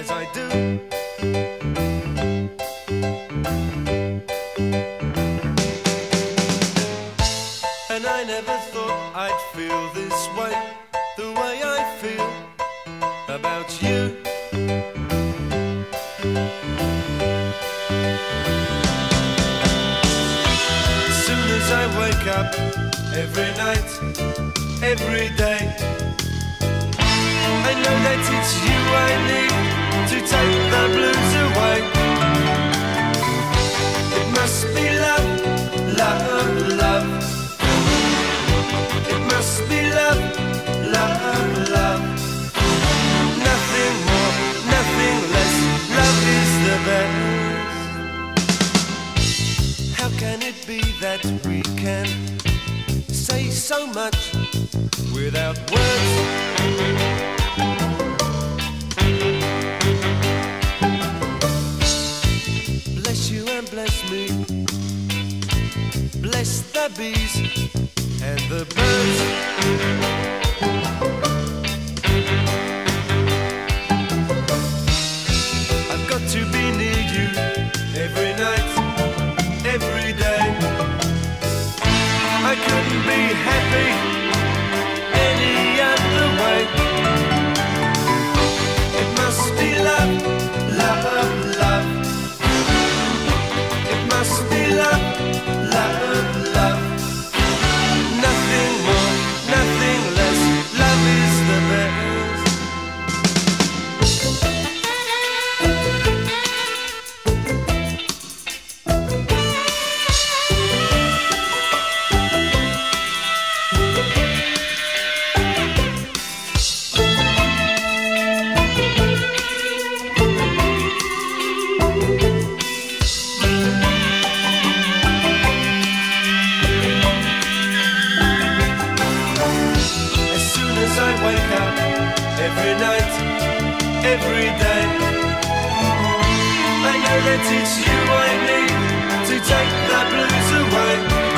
as I do. And I never thought I'd feel this way, the way I feel about you. Soon as I wake up every night, every day, I know that it's you I need to take the blues away. It must be love, love, love. It must be love, love, love. Nothing more, nothing less. Love is the best. How can it be that we can say so much without words? And bless me. Bless the bees and the birds. I've got to be near you every night, every day. I couldn't be happy every night, every day, I know that it's you I need to take the blues away.